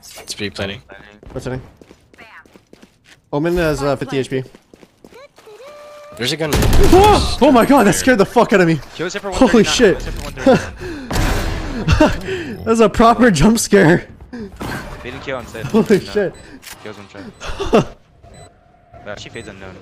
It's be planning. What's hitting? Omen has uh, 50 HP. There's a gun. Oh, oh my god, that scared the fuck out of me. Holy shit. That was a proper jump scare. Holy shit. Kills she fades unknown.